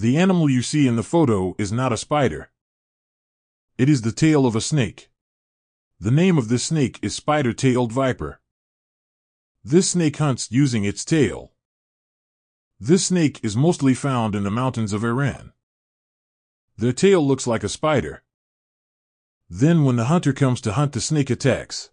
The animal you see in the photo is not a spider. It is the tail of a snake. The name of this snake is spider-tailed viper. This snake hunts using its tail. This snake is mostly found in the mountains of Iran. Their tail looks like a spider. Then when the hunter comes to hunt the snake attacks.